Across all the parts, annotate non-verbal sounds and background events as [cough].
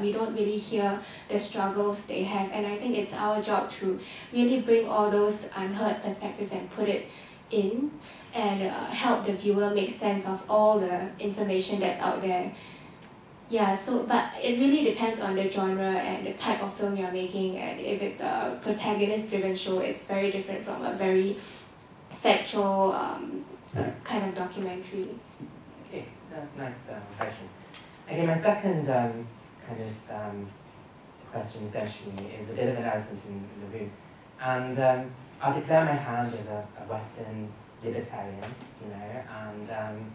we don't really hear the struggles they have. And I think it's our job to really bring all those unheard perspectives and put it in and uh, help the viewer make sense of all the information that's out there. Yeah, so but it really depends on the genre and the type of film you're making and if it's a protagonist driven show it's very different from a very factual um, uh, kind of documentary. Okay, that's nice question. Okay, my second um, kind of um, question essentially is a bit of an elephant in the room. And um, I'll declare my hand as a, a Western libertarian, you know, and, um,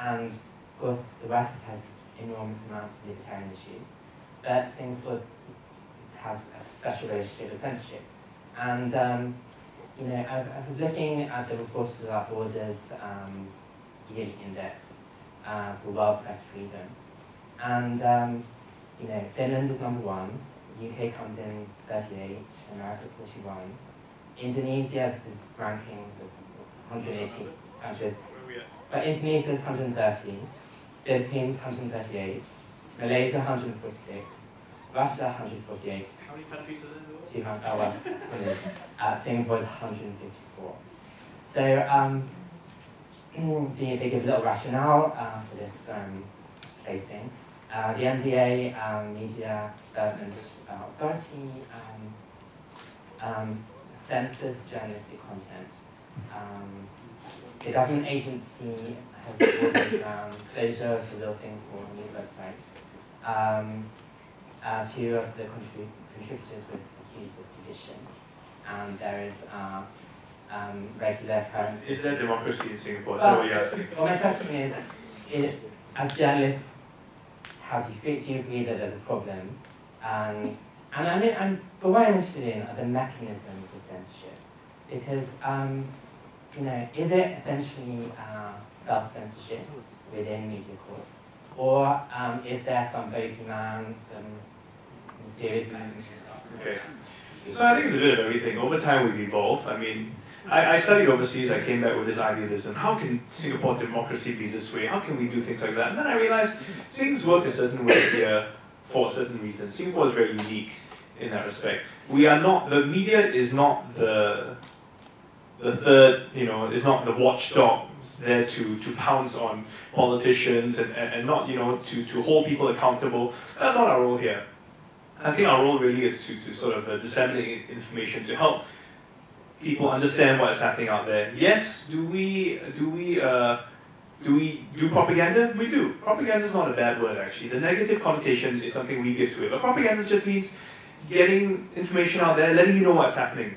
and of course the West has enormous amounts of libertarian issues, but Singapore has a special relationship with censorship. And um, you know, I, I, was looking at the Reporters Without Borders um, yearly index uh, for world press freedom. And, um, you know, Finland is number one, UK comes in 38, America 41. Indonesia, is rankings of 180 countries, but Indonesia is 130, Philippines 138, Malaysia 146, Russia 148. How many countries are there? 200, oh well, uh, Singapore is 154. So um, they, they give a little rationale uh, for this um, placing. Uh, the MDA um, Media Development uh, Authority um, um, censors journalistic content. Um, the government agency has ordered um, closure of the Real Singapore news website. Um, uh, two of the contrib contributors were accused of sedition, and there is uh, um, regular occurrence. Is there democracy in Singapore? Well, what you're asking. Well, my question is, is, as journalists, how do you feel? Do you agree that there's a problem? And and I mean, and but what I'm interested in are the mechanisms of censorship, because um, you know, is it essentially uh, self-censorship within Media Corp, or um, is there some bogeyman, some mysterious? Okay. So I think it's a bit of everything. Over time, we've evolved. I mean, I, I studied overseas. I came back with this idealism. How can Singapore democracy be this way? How can we do things like that? And then I realized things work a certain way here for certain reasons. Singapore is very unique in that respect. We are not, the media is not the, the third, you know, is not the watchdog there to, to pounce on politicians and, and, and not, you know, to, to hold people accountable. That's not our role here. I think our role really is to, to sort of uh, disseminate information to help people understand what is happening out there. Yes, do we do we uh, do we do propaganda? We do. Propaganda is not a bad word actually. The negative connotation is something we give to it. But propaganda just means getting information out there, letting you know what's happening.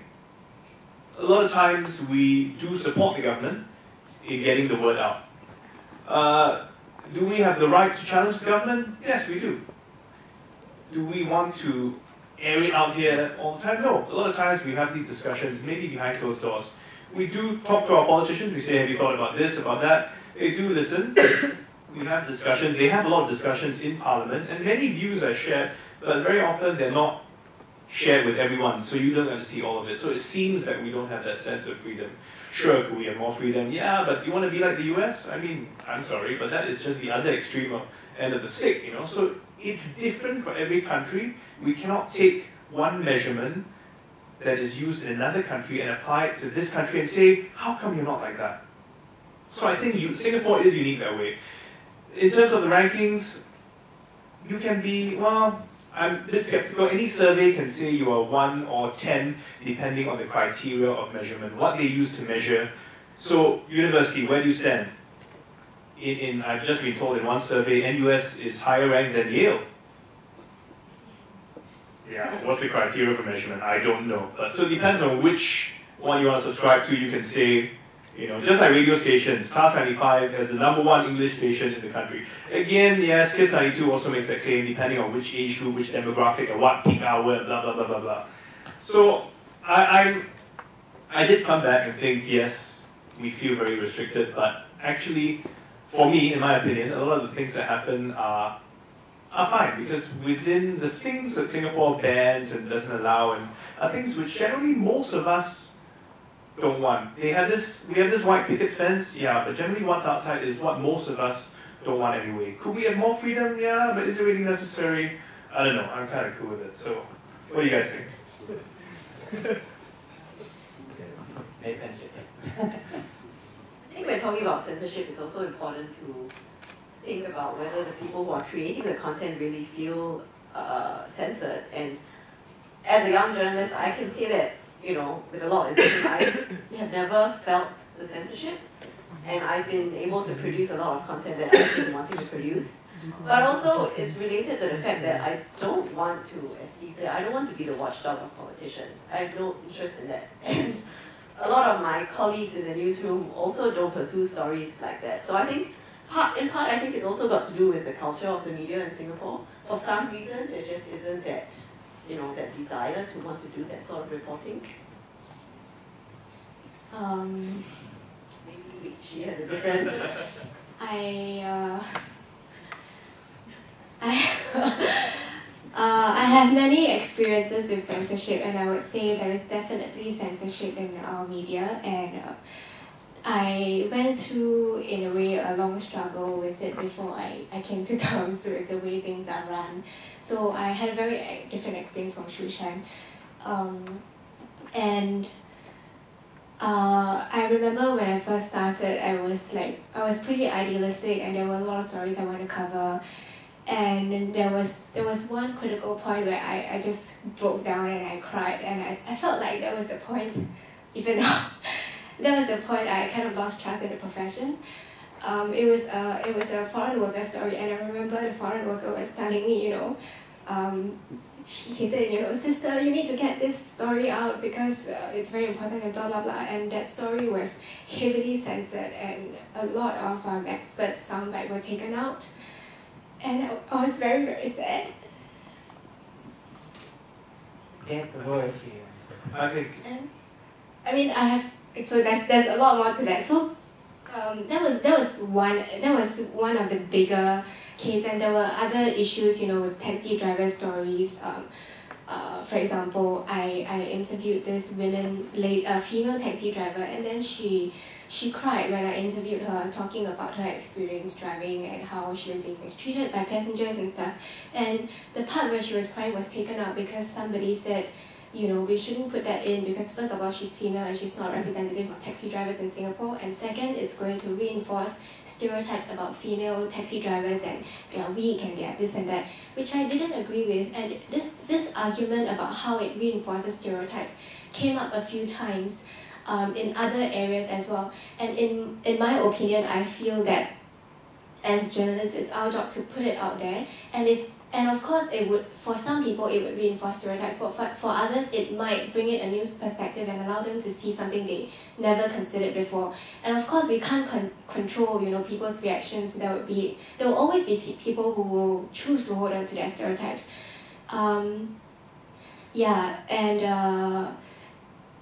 A lot of times we do support the government in getting the word out. Uh, do we have the right to challenge the government? Yes, we do do we want to air out here all the time? No. A lot of times we have these discussions, maybe behind closed doors. We do talk to our politicians. We say, have you thought about this, about that? They do listen. [coughs] we have discussions. They have a lot of discussions in Parliament, and many views are shared, but very often they're not shared with everyone, so you don't get to see all of it. So it seems that we don't have that sense of freedom. Sure, could we have more freedom? Yeah, but you want to be like the US? I mean, I'm sorry, but that is just the other extreme of end of the stick, you know. So it's different for every country. We cannot take one measurement that is used in another country and apply it to this country and say, how come you're not like that? So I think you, Singapore is unique that way. In terms of the rankings, you can be, well, I'm a bit skeptical. Any survey can say you are 1 or 10, depending on the criteria of measurement, what they use to measure. So, university, where do you stand? in, in, I've just been told in one survey, NUS is higher ranked than Yale. Yeah, what's the criteria for measurement? I don't know. But, so it depends on which one you want to subscribe to. You can say, you know, just like radio stations, Class 95 is the number one English station in the country. Again, yes, Kiss 92 also makes that claim depending on which age group, which demographic, and what peak hour, blah, blah, blah, blah, blah. So I, I'm, I did come back and think, yes, we feel very restricted, but actually for me, in my opinion, a lot of the things that happen are are fine because within the things that Singapore bans and doesn't allow and are things which generally most of us don't want. They have this we have this white picket fence, yeah, but generally what's outside is what most of us don't want anyway. Could we have more freedom? Yeah, but is it really necessary? I don't know. I'm kind of cool with it. So, what do you guys think? I think when talking about censorship, it's also important to think about whether the people who are creating the content really feel uh, censored. And as a young journalist, I can say that, you know, with a lot of information, I [coughs] have never felt the censorship. And I've been able to produce a lot of content that I've been wanting to produce. But also, it's related to the fact that I don't want to, as he said, I don't want to be the watchdog of politicians. I have no interest in that. [laughs] And a lot of my colleagues in the newsroom also don't pursue stories like that. So I think, part, in part, I think it's also got to do with the culture of the media in Singapore. For some reason, there just isn't that, you know, that desire to want to do that sort of reporting. Um, Maybe she has a different. [laughs] I uh, [laughs] I [laughs] Uh, I have many experiences with censorship, and I would say there is definitely censorship in our media. And uh, I went through, in a way, a long struggle with it before I, I came to [laughs] terms with the way things are run. So I had a very uh, different experience from Shu Shan. Um, and uh, I remember when I first started, I was like, I was pretty idealistic, and there were a lot of stories I wanted to cover and there was there was one critical point where I, I just broke down and I cried and I, I felt like that was the point [laughs] even though that was the point I kind of lost trust in the profession. Um, it was a it was a foreign worker story and I remember the foreign worker was telling me, you know, um, he said, you know, sister, you need to get this story out because uh, it's very important and blah blah blah. And that story was heavily censored and a lot of um, experts' soundbite were taken out and I, I was very, very sad. Yes, what was she? I think. And I mean, I have so there's there's a lot more to that. So um, that was that was one that was one of the bigger cases, and there were other issues, you know, with taxi driver stories. Um, uh, for example, I, I interviewed this women, late, uh, female taxi driver, and then she she cried when I interviewed her, talking about her experience driving and how she was being mistreated by passengers and stuff. And the part where she was crying was taken out because somebody said, you know, we shouldn't put that in because first of all, she's female and she's not representative of taxi drivers in Singapore. And second, it's going to reinforce stereotypes about female taxi drivers and they're weak and they're this and that, which I didn't agree with. And this, this argument about how it reinforces stereotypes came up a few times um, in other areas as well. And in, in my opinion, I feel that as journalists, it's our job to put it out there. And if and of course, it would for some people it would reinforce stereotypes, but for, for others it might bring in a new perspective and allow them to see something they never considered before. And of course, we can't con- control you know people's reactions. There would be there will always be pe- people who will choose to hold on to their stereotypes. Um, yeah, and. Uh,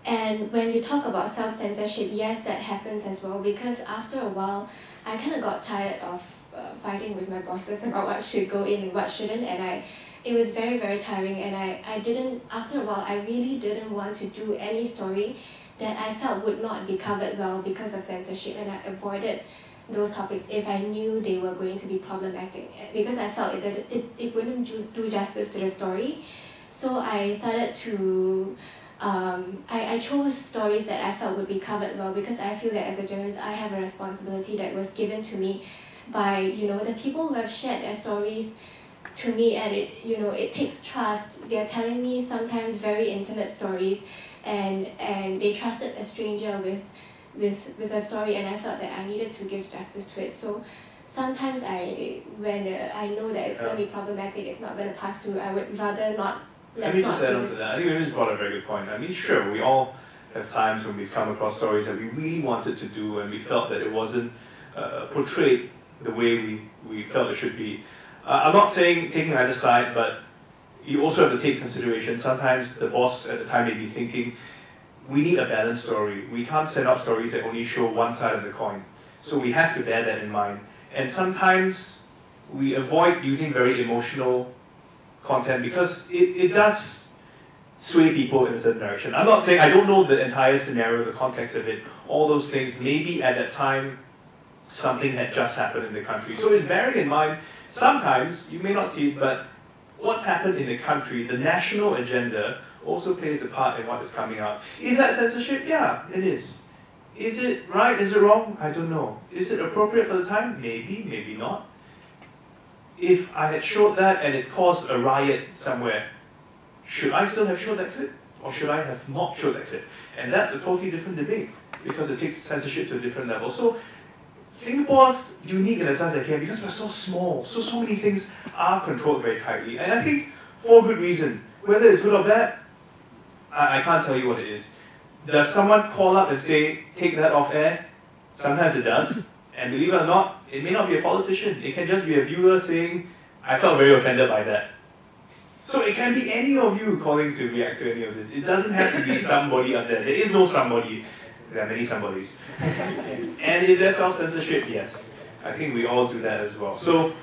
and when you talk about self censorship, yes, that happens as well because after a while, I kind of got tired of uh, fighting with my bosses about what should go in and what shouldn't, and I, it was very very tiring. And I, I didn't after a while I really didn't want to do any story that I felt would not be covered well because of censorship, and I avoided those topics if I knew they were going to be problematic because I felt it it, it wouldn't do, do justice to the story. So I started to um, I, I chose stories that I felt would be covered well because I feel that as a journalist I have a responsibility that was given to me by you know the people who have shared their stories to me and it you know it takes trust they're telling me sometimes very intimate stories and and they trusted a stranger with with with a story and I felt that I needed to give justice to it so sometimes I when uh, I know that it's going to be problematic it's not going to pass through I would rather not let me just add on to that. I think Vivian's brought a very good point. I mean, sure, we all have times when we've come across stories that we really wanted to do and we felt that it wasn't uh, portrayed the way we, we felt it should be. Uh, I'm not saying taking either side, but you also have to take consideration. Sometimes the boss at the time may be thinking, we need a balanced story. We can't set up stories that only show one side of the coin. So we have to bear that in mind. And sometimes we avoid using very emotional content because it, it does sway people in a certain direction. I'm not saying I don't know the entire scenario, the context of it, all those things. Maybe at that time something had just happened in the country. So it's bearing in mind, sometimes you may not see it, but what's happened in the country, the national agenda, also plays a part in what is coming out. Is that censorship? Yeah, it is. Is it right? Is it wrong? I don't know. Is it appropriate for the time? Maybe, maybe not. If I had showed that and it caused a riot somewhere, should I still have showed that clip? Or should I have not showed that clip? And that's a totally different debate because it takes censorship to a different level. So Singapore's unique in the sense that here because we're so small, so so many things are controlled very tightly. And I think for good reason. Whether it's good or bad, I, I can't tell you what it is. Does someone call up and say, take that off air? Sometimes it does. And believe it or not, it may not be a politician. It can just be a viewer saying, I felt very offended by that. So it can be any of you calling to react to any of this. It doesn't have to be somebody up there. There is no somebody. There are many somebodies. [laughs] and is there self-censorship? Yes. I think we all do that as well. So,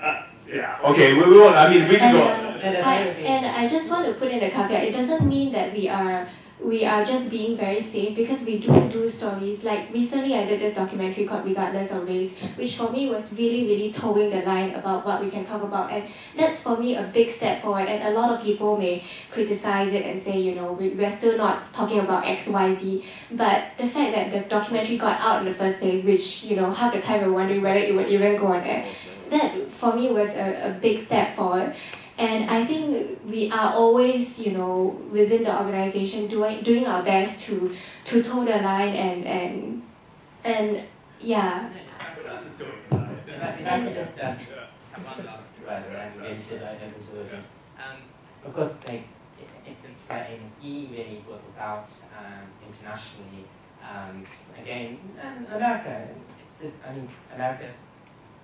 uh, yeah, okay, we, we won't, I mean, we can And, go. uh, I, and I just want to put in a caveat. It doesn't mean that we are we are just being very safe because we do do stories. Like recently, I did this documentary called Regardless of Race, which for me was really really towing the line about what we can talk about, and that's for me a big step forward. And a lot of people may criticize it and say, you know, we, we're still not talking about X Y Z. But the fact that the documentary got out in the first place, which you know half the time we're wondering whether it would even go on air, that for me was a, a big step forward. And I think we are always, you know, within the organization doing doing our best to to toe the line and and and yeah. And it. Um, of course, like where Amos E really this out um, internationally. Um, again, and America, it's a, I mean, America,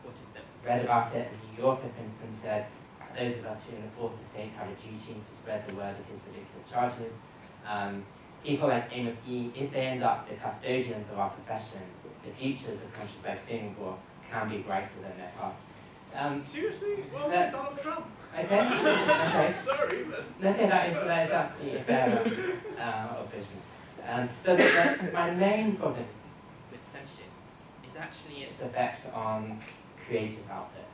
which is read about it, and New York, for instance, said those of us who in the fourth estate have a duty to spread the word of his ridiculous charges. Um, people like Amos E, if they end up the custodians of our profession, the futures of countries like Singapore can be brighter than their past. Um, Seriously? Well, Uh, Donald Trump. okay, [laughs] okay. Sorry, but... Okay, that is, that is absolutely a fair uh, observation. Um, but, but my main problem with censorship is actually its effect on creative output.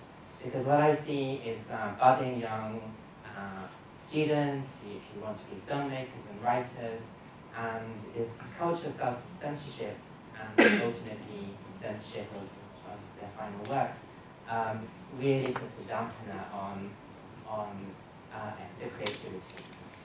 Because what I see is uh, budding young uh, students who, want to be filmmakers and writers, and this culture of self-censorship and [coughs] ultimately censorship of, of their final works um, really puts a dampener on, on uh, the creativity.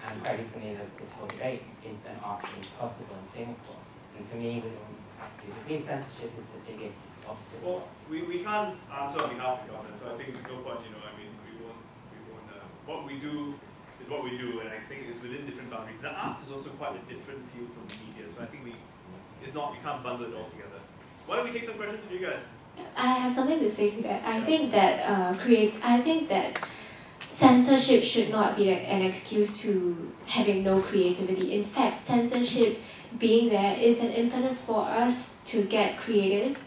And quite recently, this whole debate: is an art possible in Singapore? And for me, with actually degree censorship is the biggest obstacle. Well, we, we can't answer on behalf of the government, so I think there's no point, you know, I mean, we won't, we won't, uh, what we do is what we do, and I think it's within different boundaries. The arts is also quite a different field from the media, so I think we, it's not, we can't bundle it all together. Why don't we take some questions from you guys? I have something to say to that. I think that uh, create. I think that censorship should not be an excuse to having no creativity. In fact, censorship being there is an impetus for us to get creative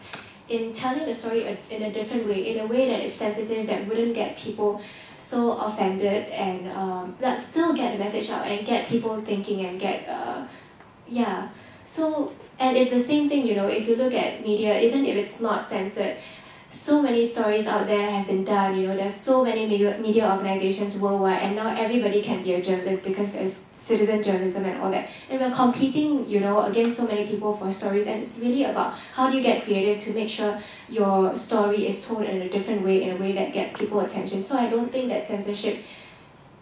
in telling the story in a different way, in a way that is sensitive, that wouldn't get people so offended, and um, that still get the message out and get people thinking and get, uh, yeah. So, and it's the same thing, you know, if you look at media, even if it's not censored, so many stories out there have been done, you know, there's so many media, organizations worldwide, and now everybody can be a journalist because there's citizen journalism and all that. And we're competing, you know, against so many people for stories, and it's really about how do you get creative to make sure your story is told in a different way, in a way that gets people attention. So I don't think that censorship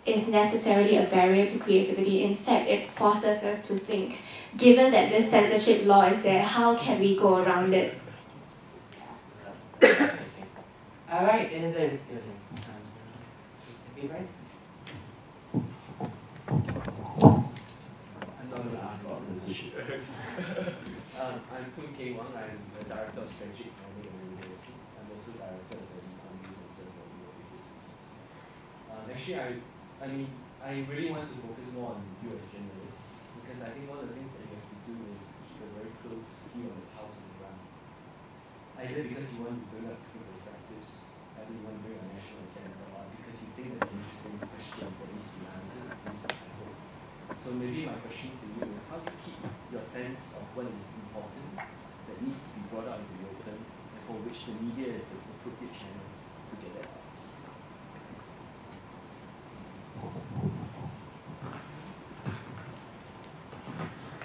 is necessarily a barrier to creativity. In fact, it forces us to think, given that this censorship law is there, how can we go around it? That's fascinating. All right, it is over to the audience. And, uh, be brave. I'm not going to ask about censorship. [laughs] um, I'm Poon King Wang. I'm the Director of Strategic Planning at the University. I'm also Director of the Economy Center for Innovative Cities. Um, actually, I, I mean, I really want to focus more on you as journalists because I think one of the things that you have to do is keep a very close view on the pulse of the ground. Either because you want to bring up different perspectives, either you want to bring a national agenda, or because you think there's an interesting question for needs to be. So maybe my question to you is how do you keep your sense of what is important that needs to be brought out into the open and for which the media is the appropriate channel to get that out?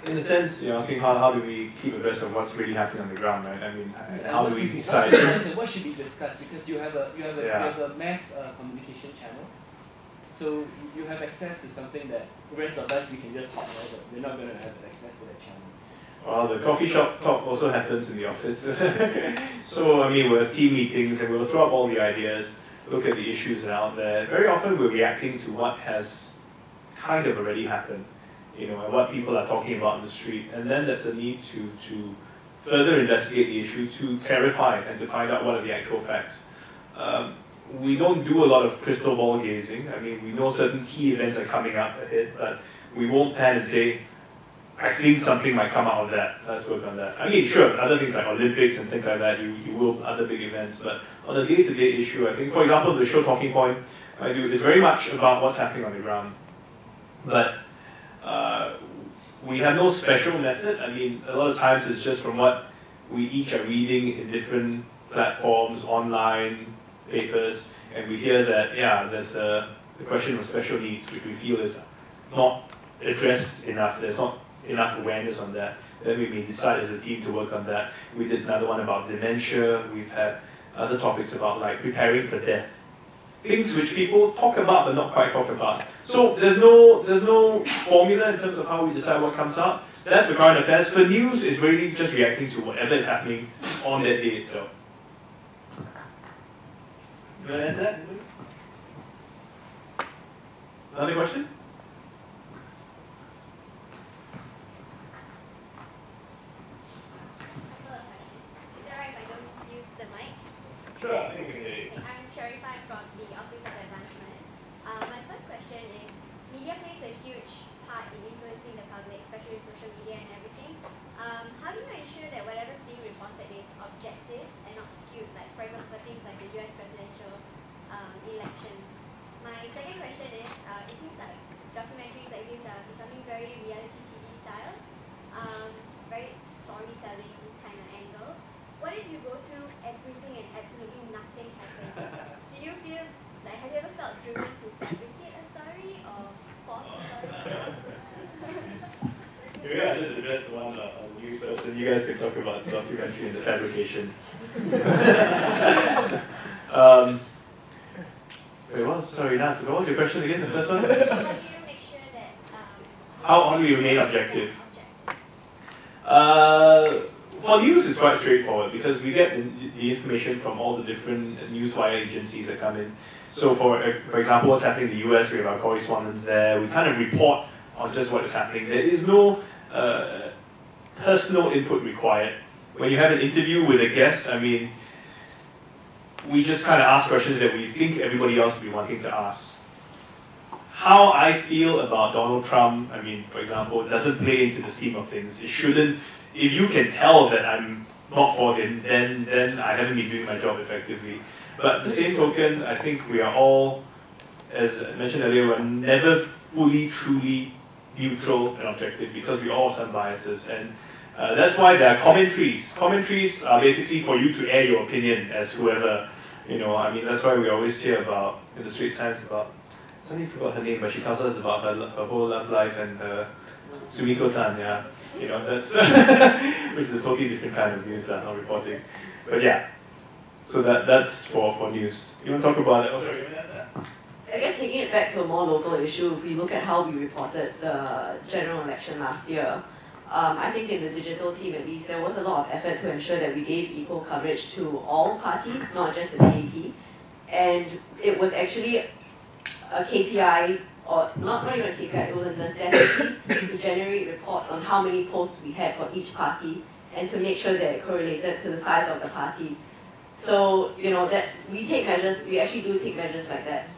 In a sense, you're asking how, how do we keep abreast of what's really happening on the ground, right? I mean, how do we decide? What's the content? What should be discussed? Because you have a you have a Yeah. you have a mass uh, communication channel, so you have access to something that the rest of us we can just talk about, but we're not going to have access to that channel. Well, the coffee shop talk also happens in the office. [laughs] so, I mean, we'll have team meetings and we'll throw up all the ideas, look at the issues that are out there. Very often we're reacting to what has kind of already happened, you know, and what people are talking about in the street. And then there's a need to, to further investigate the issue, to clarify and to find out what are the actual facts. Um, we don't do a lot of crystal ball gazing. I mean, we know certain key events are coming up ahead, but we won't plan and say, I think something might come out of that. Let's work on that. I mean, sure, other things like Olympics and things like that, you, you will, other big events, but on a day-to-day issue, I think, for example, the show Talking Point, I do, is very much about what's happening on the ground. But uh, we have no special method. I mean, a lot of times it's just from what we each are reading in different platforms, online, papers, and we hear that, yeah, there's a, the question of special needs, which we feel is not addressed enough. There's not enough awareness on that. Then we may decide as a team to work on that. We did another one about dementia. We've had other topics about like preparing for death. Things which people talk about but not quite talk about. So there's no there's no formula in terms of how we decide what comes out. That's for current affairs. For news, it's really just reacting to whatever is happening on that day itself. You want to add that? Another question? Is it alright if I don't use the mic? Sure, I think we can hear you. Okay, I'm Sharifah from the Office of Advancement. Uh, my first question is, media plays a huge part in influencing the public, especially social media and everything. Um, how do you ensure that whatever's being reported is objective and not skewed, like for example things like the US presidential um, elections? My second question is, uh, it seems like documentaries like this are becoming very reality TV style, um, very storytelling kind of angle. What if you go through everything and absolutely nothing happens? Do you feel like have you ever felt driven to fabricate a story or force a story? Maybe I just address the one uh, on news first, and you guys can talk about the the fabrication. [laughs] um, wait, what? Sorry, now I forgot. What was your question again? The first one? How do you make sure that um, on we remain objective? objective? Uh, for news, it's quite straightforward because we get the, the information from all the different newswire agencies that come in. So, for uh, for example, what's happening in the US, we have our correspondents there. We kind of report on just what is happening. There is no uh, personal input required. When you have an interview with a guest, I mean, we just kind of ask questions that we think everybody else would be wanting to ask. How I feel about Donald Trump, I mean, for example, doesn't play into the scheme of things. It shouldn't. If you can tell that I'm not for him, then then I haven't been doing my job effectively. But the same token, I think we are all, as I mentioned earlier, we're never fully, truly neutral and objective because we all have some biases. And uh, that's why there are commentaries. Commentaries are basically for you to air your opinion as whoever, you know, I mean, that's why we always hear about, in the Straits Times, about, I suddenly forgot her name, but she tells us about her, her whole love life and her Sumiko Tan, yeah. You know, that's, [laughs] which is a totally different kind of news, uh, not reporting. But yeah, so that that's for, for news. You want to talk about it? Oh, sorry, you want to add that? I guess taking it back to a more local issue, if we look at how we reported the general election last year, um, I think in the digital team at least, there was a lot of effort to ensure that we gave equal coverage to all parties, not just the PAP. And it was actually a KPI, or not, not even a KPI, it was a necessity [coughs] to generate reports on how many posts we had for each party and to make sure that it correlated to the size of the party. So, you know, that we take measures, we actually do take measures like that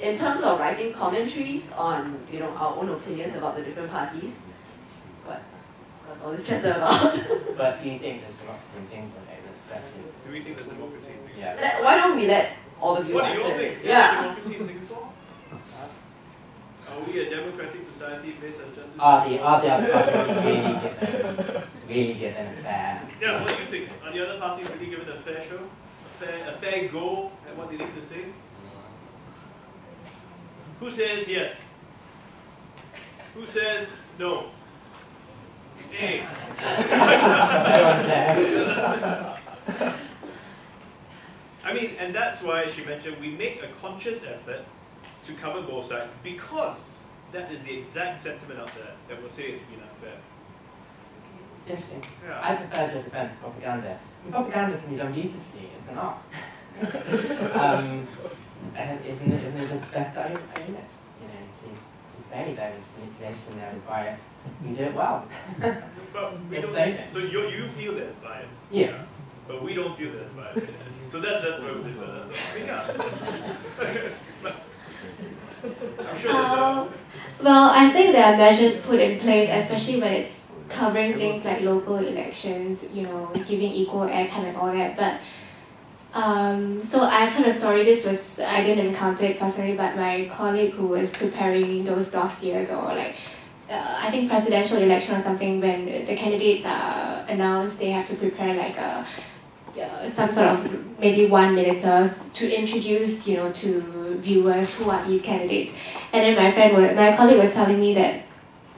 in terms of writing commentaries on, you know, our own opinions about the different parties, all this chatter about? [laughs] But do you think there's democracy in Singapore? That's the question. Do we think there's democracy? Yeah. Let- Why don't we let all of you What do you all think? Is Yeah. democracy in Singapore? [laughs] Are we a democratic society based on justice? Are the are the other parties really given really given a fair? Yeah, what do you think? Are the other parties really given a fair show? A fair, a fair go at what they need to say? Who says yes? Who says no? Hey. I mean, and that's why she mentioned we make a conscious effort to cover both sides because that is the exact sentiment out there that will say it's been unfair. It's interesting. Yeah. I prefer the defense of propaganda. And propaganda can be done beautifully. It's an art. [laughs] um, and isn't it, isn't it just best to own, it? You know, to, to say there is manipulation, there is bias. We did it well. But we Let's don't, so you, you feel there's bias. Yes. Yeah. But we don't feel there's bias. So that, that's where we differ. That's all. I mean, yeah. I'm sure there's Uh, well, I think there are measures put in place, especially when it's covering things like local elections, you know, giving equal airtime and all that. But um, so I've heard a story. This was I didn't encounter it personally, but my colleague who was preparing those dossiers or like. Uh, I think presidential election or something when the candidates are announced, they have to prepare like a uh, some sort of maybe one minuters to introduce you know to viewers who are these candidates and then my friend was, my colleague was telling me that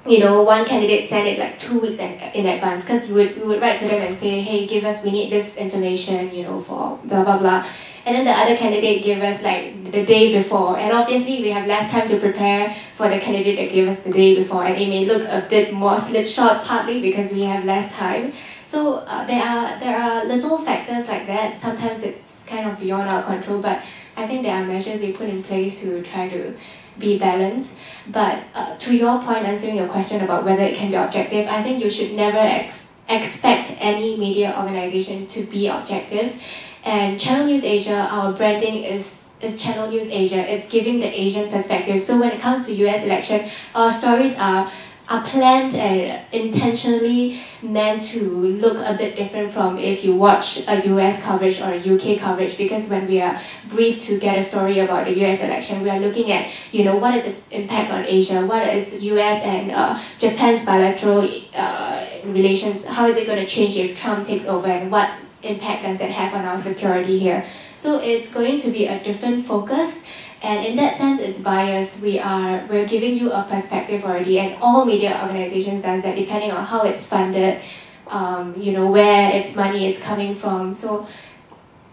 you know one candidate sent it like two weeks in, advance because we would, we would write to them and say hey give us we need this information you know for blah blah blah. And then the other candidate gave us like the day before. And obviously we have less time to prepare for the candidate that gave us the day before. And it may look a bit more slipshod partly because we have less time. So uh, there are there are little factors like that. Sometimes it's kind of beyond our control, but I think there are measures we put in place to try to be balanced. But uh, to your point, answering your question about whether it can be objective, I think you should never ex- expect any media organization to be objective. And Channel News Asia, our branding is is Channel News Asia. It's giving the Asian perspective. So when it comes to U.S. election, our stories are are planned and intentionally meant to look a bit different from if you watch a US coverage or a UK coverage. Because when we are briefed to get a story about the US election, we are looking at, you know, what is its impact on Asia, what is US and uh, Japan's bilateral uh, relations, how is it going to change if Trump takes over? And what impact does that have on our security here. So it's going to be a different focus and in that sense it's biased. We are we're giving you a perspective already and all media organizations does that depending on how it's funded um, you know where its money is coming from. So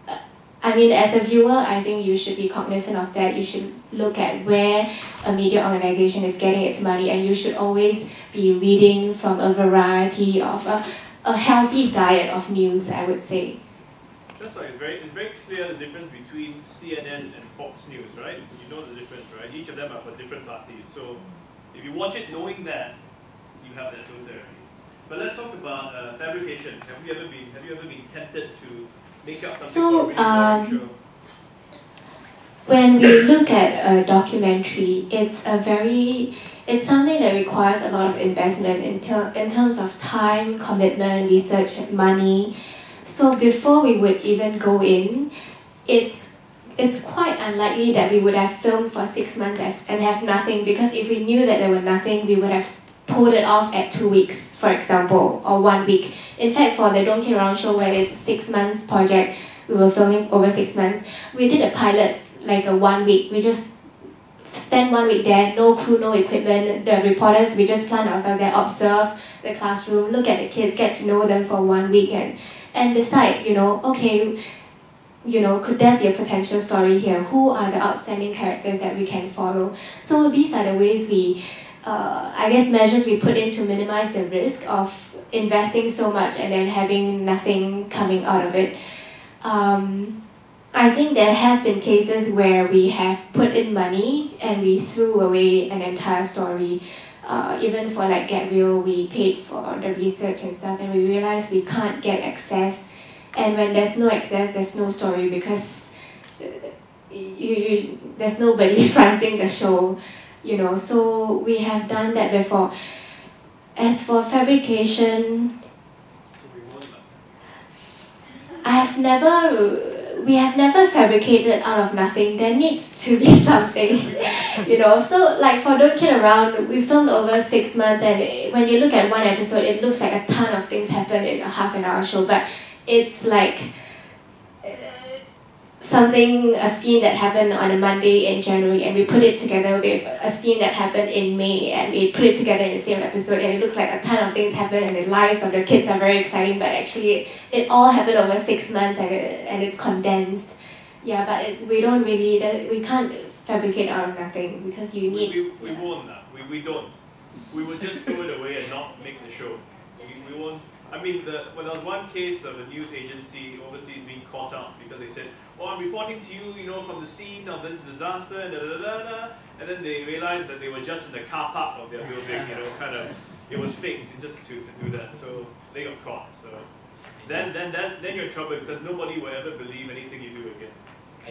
uh, I mean as a viewer I think you should be cognizant of that. You should look at where a media organization is getting its money and you should always be reading from a variety of a, a healthy diet of news I would say. That's right. It's very, it's very clear the difference between CNN and Fox News, right? You know the difference, right? Each of them are for different parties. So if you watch it knowing that, you have that filter. But let's talk about uh, fabrication. Have you ever been Have you ever been tempted to make up something So, for a really boring um, when we look at a documentary, it's a very it's something that requires a lot of investment in, ter- in terms of time, commitment, research, and money. So before we would even go in, it's it's quite unlikely that we would have filmed for six months and have nothing because if we knew that there were nothing, we would have pulled it off at two weeks, for example, or one week. In fact, for the Don't Kid Around show, where it's six months project, we were filming over six months. We did a pilot like a one week. We just spend one week there, no crew, no equipment. The reporters, we just plant ourselves there, observe the classroom, look at the kids, get to know them for one week, and and decide, you know, okay, you know, could there be a potential story here? Who are the outstanding characters that we can follow? So these are the ways we, uh, I guess, measures we put in to minimize the risk of investing so much and then having nothing coming out of it. Um, I think there have been cases where we have put in money and we threw away an entire story. Uh, even for like Get Real, we paid for the research and stuff, and we realized we can't get access. And when there's no access, there's no story because uh, you, you, there's nobody [laughs] fronting the show, you know. So we have done that before. As for fabrication, I have never, we have never fabricated out of nothing. There needs to be [laughs] something, you know. So like for Don't Kid Around, we filmed over six months, and when you look at one episode, it looks like a ton of things happen in a half an hour show, but it's like uh, something, a scene that happened on a Monday in January, and we put it together with a scene that happened in May, and we put it together in the same episode, and it looks like a ton of things happen, and the lives of the kids are very exciting, but actually it, it all happened over six months, and, it, and it's condensed. Yeah, but it, we don't really, we can't fabricate out of nothing because you need. We, we, we won't, uh, we, we don't. We will just [laughs] throw it away and not make the show. We, we won't. I mean, the, when there was one case of a news agency overseas being caught out because they said, oh, I'm reporting to you, you know, from the scene of this disaster, and da, da, da, da, and then they realized that they were just in the car park of their building, you know, kind of, it was faked just to, to do that, so they got caught, so. Then, then, then, then you're in trouble because nobody will ever believe anything you do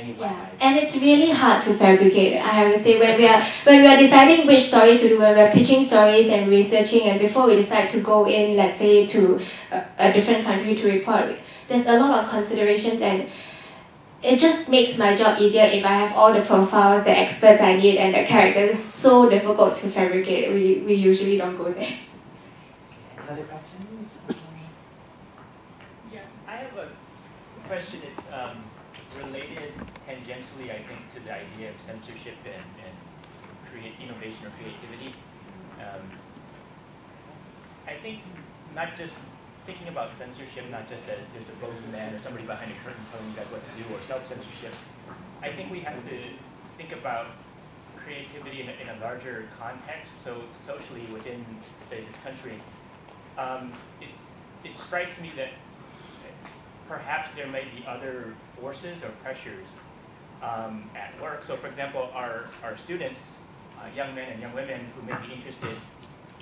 again. Yeah, and it's really hard to fabricate. I have to say when we are when we are deciding which story to do, when we are pitching stories and researching, and before we decide to go in, let's say to a, a different country to report, there's a lot of considerations, and it just makes my job easier if I have all the profiles, the experts I need, and the characters. It's so difficult to fabricate. We we usually don't go there. Other questions? Yeah, I have a question. It's um, related tangentially, I think, to the idea of censorship and, and create innovation or creativity. Um, I think not just thinking about censorship, not just as there's a man or somebody behind a curtain telling you guys what to do or self-censorship. I think we have to think about creativity in a, in a larger context. So socially within, say, this country, um, it's, it strikes me that perhaps there may be other forces or pressures um, at work. So for example, our, our students, uh, young men and young women who may be interested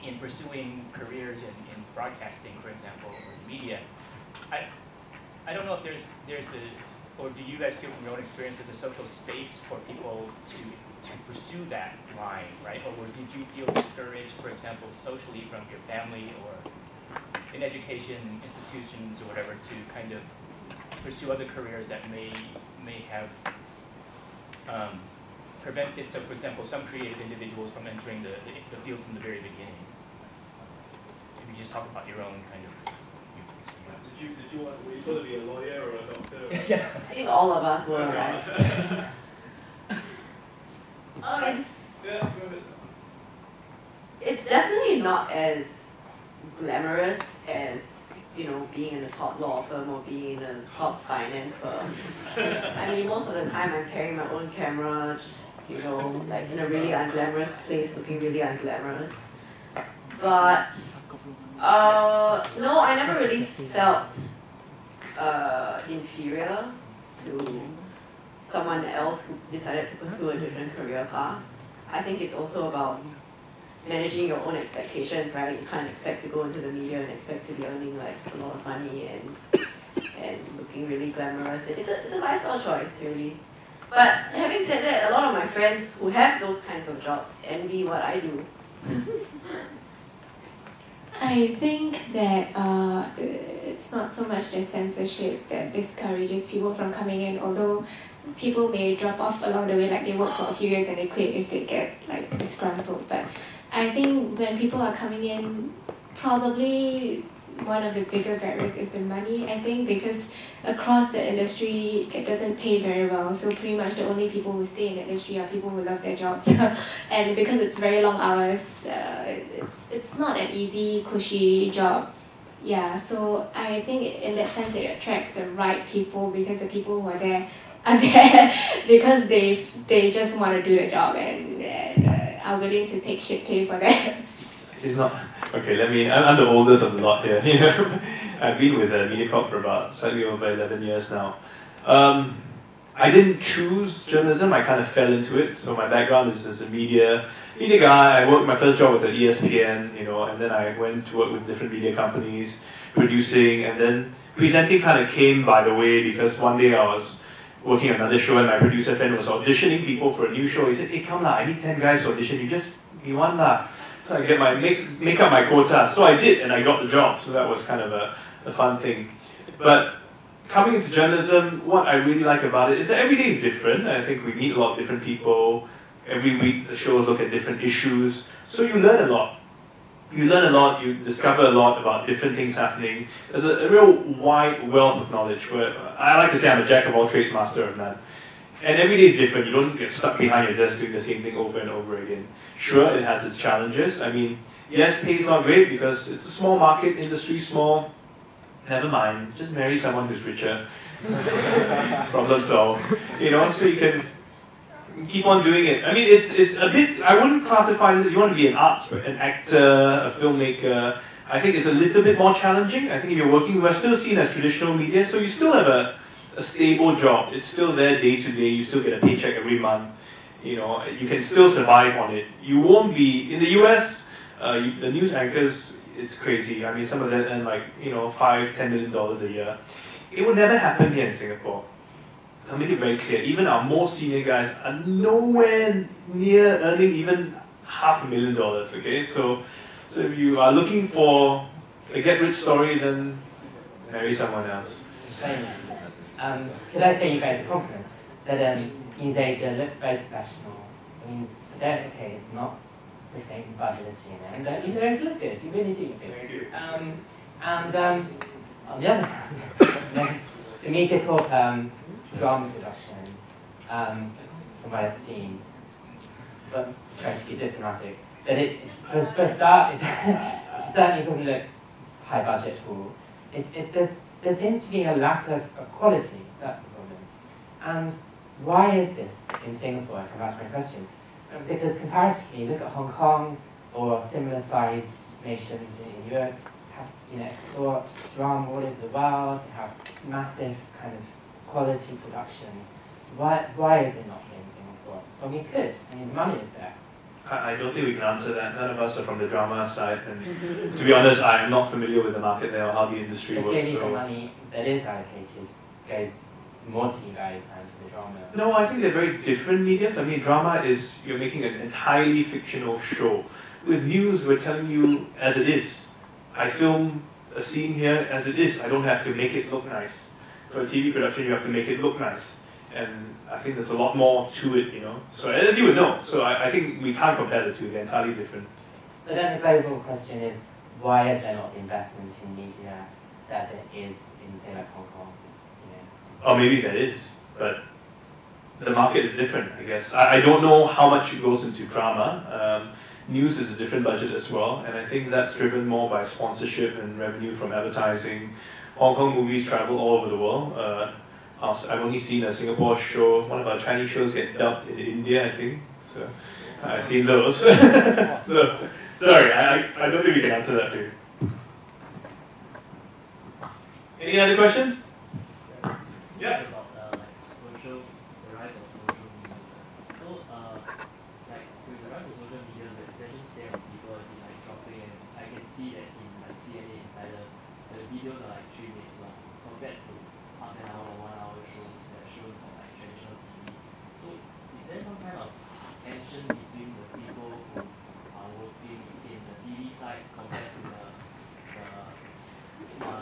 in pursuing careers in, in broadcasting, for example, or media, I, I don't know if there's, there's the, or do you guys feel from your own experience there's a social space for people to, to pursue that line, right? Or did you feel discouraged, for example, socially from your family or in education institutions or whatever to kind of pursue other careers that may may have um, prevented, so for example, some creative individuals from entering the, the, the, field from the very beginning. Maybe just talk about your own kind of did you, did you want, were you going to be a lawyer or a doctor? [laughs] yeah. I think all of us were, right? [laughs] um, it's, yeah, it's definitely not as glamorous as you know, being in a top law firm or being in a top finance firm. I mean, most of the time I'm carrying my own camera, just, you know, like in a really unglamorous place, looking really unglamorous. But, uh, no, I never really felt uh, inferior to someone else who decided to pursue a different career path. I think it's also about managing your own expectations, right? You can't expect to go into the media and expect to be earning like a lot of money and and looking really glamorous. It's a, it's a lifestyle choice, really. But having said that, a lot of my friends who have those kinds of jobs envy what I do. I think that uh, it's not so much the censorship that discourages people from coming in, although people may drop off along the way, like they work for a few years and they quit if they get like disgruntled. But I think when people are coming in, probably one of the bigger barriers is the money, I think, because across the industry, it doesn't pay very well. So pretty much the only people who stay in the industry are people who love their jobs. [laughs] and because it's very long hours, uh, it's, it's not an easy, cushy job. Yeah, so I think in that sense it attracts the right people because the people who are there are [laughs] there because they they just want to do the job and, and uh, are willing to take shit pay for that. [laughs] It's not okay. Let me. I'm, I'm the oldest of the lot here. [laughs] You know, I've been with uh, MediaCorp for about slightly over 11 years now. Um, I didn't choose journalism. I kind of fell into it. So my background is as a media media guy. I worked my first job with at ESPN. You know, and then I went to work with different media companies, producing, and then presenting kind of came by the way because one day I was working on another show and my producer friend was auditioning people for a new show. He said, hey, come lah, I need 10 guys to audition. You just, you want lah. So I get my, make, make up my quota. So I did and I got the job. So that was kind of a, a fun thing. But coming into journalism, what I really like about it is that every day is different. I think we meet a lot of different people. Every week the shows look at different issues. So you learn a lot. you learn a lot, you discover a lot about different things happening. There's a, a real wide wealth of knowledge where I like to say I'm a jack of all trades, master of none. And every day is different. You don't get stuck behind your desk doing the same thing over and over again. Sure, it has its challenges. I mean, yes, pay is not great because it's a small market, industry small. Never mind, just marry someone who's richer. [laughs] Problem solved. You know, so you can keep on doing it. I mean, it's, it's a bit, I wouldn't classify it, you want to be an arts, an actor, a filmmaker. I think it's a little bit more challenging. I think if you're working, we're still seen as traditional media, so you still have a, a stable job. It's still there day to day. You still get a paycheck every month. You know, you can still survive on it. You won't be, in the US, uh, you, the news anchors, it's crazy. I mean, some of them earn like, you know, five, ten million dollars a year. It would never happen here in Singapore. I'll make it very clear, even our most senior guys are nowhere near earning even half a million dollars, okay? So, so if you are looking for a get-rich story, then marry someone else. Thank you. Um, could I pay you guys a compliment? That um, News Asia looks very professional. I mean, that, okay, it's not the same budget as CNN, but you guys look good. You really do. Thank you. Um, and um, on the other hand, [laughs] the Mediacorp um, drama production, um, from what I've seen, but trying to be diplomatic, that it, for, for start, it, [laughs] certainly doesn't look high budget at all. It, it, there seems to be a lack of, of quality, that's the problem. And why is this in Singapore? I come back to my question. Um, because comparatively, look at Hong Kong or similar sized nations in Europe, have you know, export drama all over the world, they have massive kind of quality productions. Why, why is it not here in Singapore? Well, we could. I mean, the money is there. I I don't think we can answer that. None of us are from the drama side, and [laughs] to be honest, I am not familiar with the market there or how the industry But works. clearly, the So. money that is allocated goes more to you guys than to the drama. No, I think they're very different mediums. I mean, drama is you're making an entirely fictional show. With news, we're telling you as it is. I film a scene here as it is. I don't have to make it look nice. For a TV production, you have to make it look nice. And I think there's a lot more to it, you know. So as you would know, so I, I think we can't compare the two. They're entirely different. But then the global question is, why is there not the investment in media that there is in, say, like Hong Kong? Or maybe there is, but the market is different, I guess. I, I don't know how much it goes into drama. Um, news is a different budget as well, and I think that's driven more by sponsorship and revenue from advertising. Hong Kong movies travel all over the world. Uh, I've only seen a Singapore show, one of our Chinese shows get dubbed in India, I think. So I've seen those. [laughs] so, sorry, I, I- I don't think we can answer that too. Any other questions? Yeah. About uh, like social, the rise of social media. So uh, like with the rise of social media, the attention span of people has been like dropping, and I can see that in like CNA Insider, the videos are like three minutes long compared to half an hour or one hour shows that are shown on like traditional TV. So is there some kind of tension between the people who are working in the TV side compared to the the uh,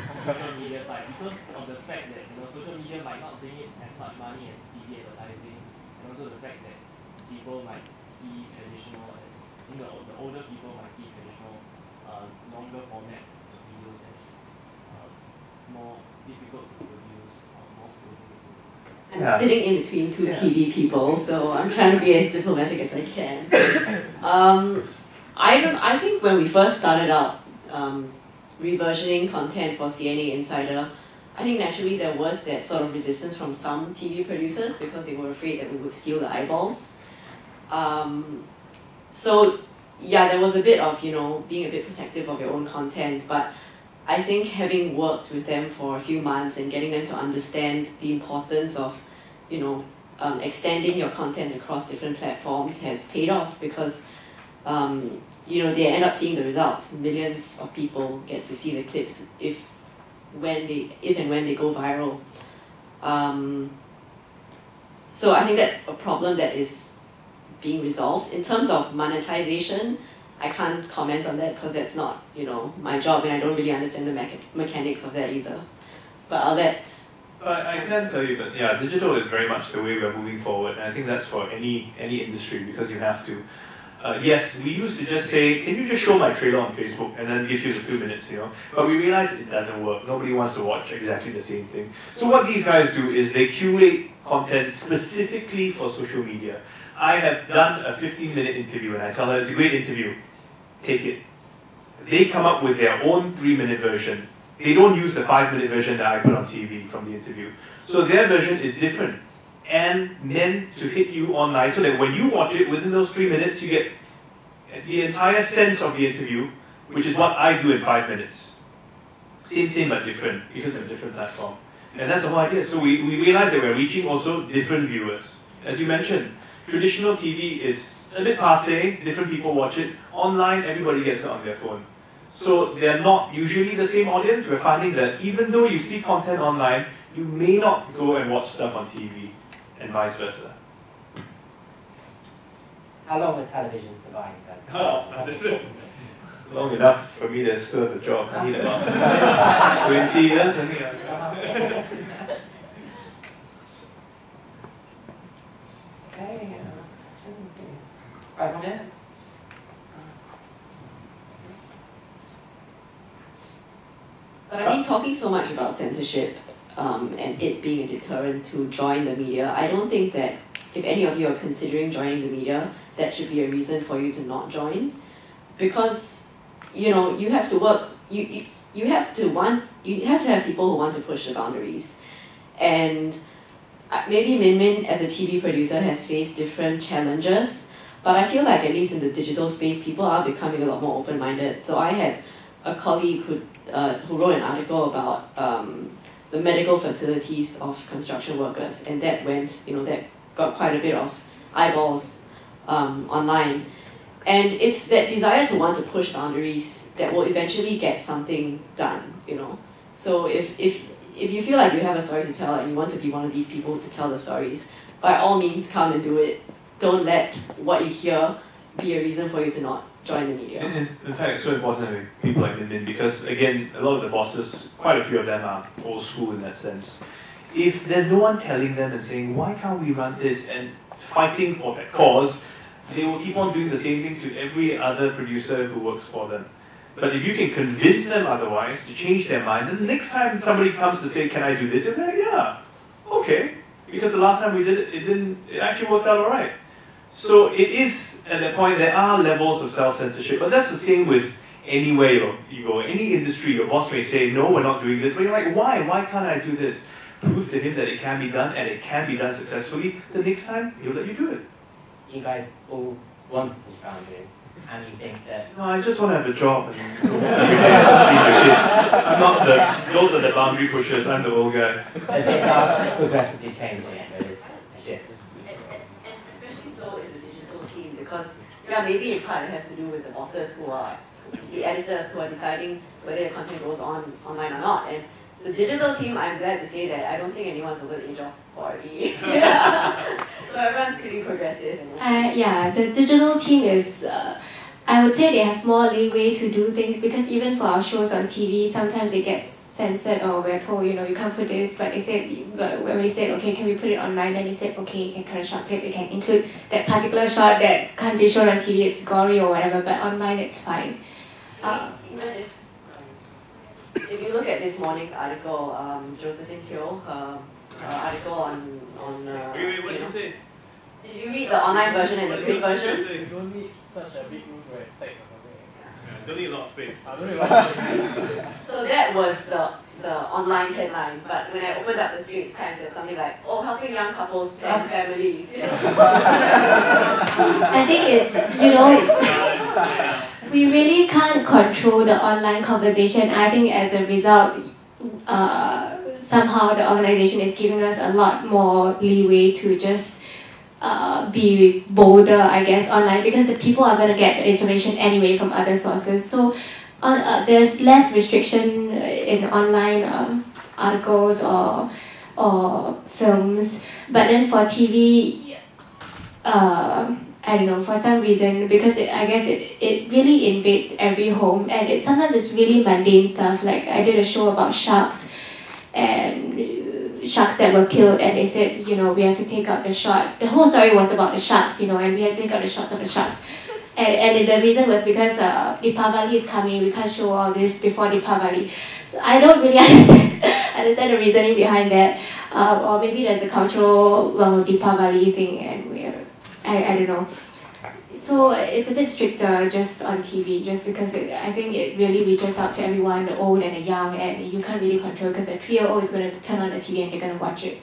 the social media side because of the fact that you know social media might not bring in as much money as TV advertising, and also the fact that people might see traditional as you know the older people might see traditional uh, longer format videos as uh, more difficult to produce or more skillful. I'm Yeah. sitting in between two Yeah. TV people, so I'm trying to be as diplomatic as I can. um, I don't. I think when we first started out um, reversioning content for CNA Insider, I think naturally there was that sort of resistance from some TV producers because they were afraid that we would steal the eyeballs. Um, so yeah, there was a bit of you know being a bit protective of your own content, but I think having worked with them for a few months and getting them to understand the importance of, you know, um, extending your content across different platforms has paid off because, um, you know, they end up seeing the results. Millions of people get to see the clips if, when they, if and when they go viral. Um, so I think that's a problem that is being resolved. In terms of monetization, I can't comment on that because that's not, you know, my job and I don't really understand the mecha- mechanics of that either. But I'll let I, I can tell you that yeah, digital is very much the way we're moving forward, and I think that's for any any industry because you have to. Uh, yes, we used to just say, can you just show my trailer on Facebook and then give you the two minutes, you know? But we realized it doesn't work. Nobody wants to watch exactly the same thing. So what these guys do is they curate content specifically for social media. I have done a 15 minute interview and I tell her it's a great interview, take it. They come up with their own three minute version. They don't use the five minute version that I put on TV from the interview. So their version is different and meant to hit you online so that when you watch it within those three minutes, you get the entire sense of the interview, which is what I do in five minutes. Same, same, but different because of a different platform. And that's the whole idea. So we, we realize that we're reaching also different viewers. As you mentioned, traditional TV is a bit passe, different people watch it. Online, everybody gets it on their phone. So they're not usually the same audience. We're finding that even though you see content online, you may not go and watch stuff on TV and vice versa. How long will television survive, guys? Long enough for me to still have a job. I need about [laughs] 20 years. I think. Okay, uh, five minutes. But I mean, talking so much about censorship um, and it being a deterrent to join the media, I don't think that if any of you are considering joining the media, that should be a reason for you to not join. Because, you know, you have to work, you, you, you have to want, you have to have people who want to push the boundaries. And uh, maybe Min Min as a TV producer has faced different challenges, but I feel like at least in the digital space, people are becoming a lot more open-minded. So I had a colleague who, uh, who wrote an article about um, the medical facilities of construction workers, and that went, you know, that got quite a bit of eyeballs um, online. And it's that desire to want to push boundaries that will eventually get something done, you know. So if, if, if you feel like you have a story to tell and you want to be one of these people to tell the stories, by all means come and do it. Don't let what you hear be a reason for you to not join the media. And in fact, it's so important with people like Min Min because, again, a lot of the bosses, quite a few of them are old school in that sense. If there's no one telling them and saying, why can't we run this and fighting for that cause, they will keep on doing the same thing to every other producer who works for them. But if you can convince them otherwise to change their mind, then the next time somebody comes to say, can I do this? They're like, yeah, okay. Because the last time we did it, it didn't, it actually worked out all right. So it is, at that point, there are levels of self-censorship, but that's the same with any way you go, any industry, your boss may say, no, we're not doing this, but you're like, why? Why can't I do this? Prove to him that it can be done, and it can be done successfully, the next time, he'll let you do it. You guys all want to push boundaries, and you think that No, I just want to have a job and [laughs] go every day and see the kids. I'm not the, those are the boundary pushers, I'm the old guy. that things are progressively changing, there is a shift. And, and, and especially so in the digital team because yeah maybe in part it has to do with the bosses who are the editors who are deciding whether the content goes on online or not. And the digital team I'm glad to say that I don't think anyone's over the age of 40 [laughs] so everyone's pretty progressive. Uh, yeah, the digital team is, uh, I would say they have more leeway to do things because even for our shows on TV, sometimes it gets censored or we're told, you know, you can't put this, but they said, but when we said, okay, can we put it online, then they said, okay, you can cut a short clip, we can include that particular shot that can't be shown on TV, it's gory or whatever, but online it's fine. Uh, if if you look at this morning's article um, Josephine Teo her, her article on on uh, you know, say? did you read the online version and the print version You don't need such a big room to have sex or. Don't need a lot of space. I don't know what [laughs] So that was the the online headline, but when I opened up the Straits Times, there's something like, "Oh, helping young couples plan [laughs] families." [laughs] I think it's, you know, we really can't control the online conversation. I think as a result, uh, somehow the organization is giving us a lot more leeway to just uh, be bolder, I guess, online because the people are going to get the information anyway from other sources. So on, uh, there's less restriction in online um, articles or or films. But then for TV, uh, I don't know, for some reason, because it, I guess it, it really invades every home and it sometimes it's really mundane stuff. Like I did a show about sharks and sharks that were killed and they said, you know, we have to take out the shot. The whole story was about the sharks, you know, and we had to take out the shots of the sharks. and, and the reason was because uh, Deepavali is coming, we can't show all this before Deepavali. So I don't really [laughs] understand, understand the reasoning behind that. Um, or maybe there's the cultural, well, Deepavali thing, and we, I, I don't know. So it's a bit stricter just on TV, just because it, I think it really reaches out to everyone, the old and the young, and you can't really control because a three-year-old is going to turn on the TV and they're going to watch it.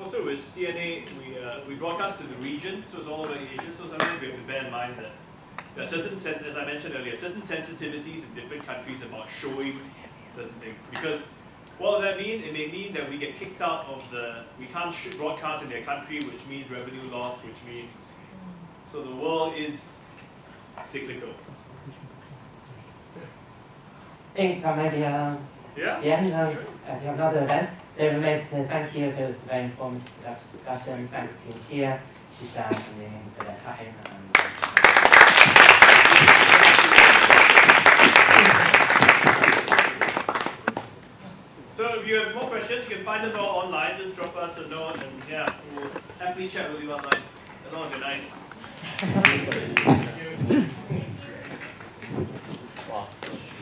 Also with CNA, we, uh, we broadcast to the region, so it's all over Asia, so sometimes we have to bear in mind that there are certain, sens- as I mentioned earlier, certain sensitivities in different countries about showing certain things. Because what does that mean? It may mean that we get kicked out of the, we can't broadcast in their country, which means revenue loss, which means, so the world is cyclical. I think maybe uh, Yeah? yeah, Sure. as you have another event. So remains to thank you for this very informative, discussion. Thanks to Tia, Shisha, and for their time. So if you have more questions, you can find us all online. Just drop us a note, and yeah, we'll happily chat with you online as long as you're nice. Thank [laughs] you.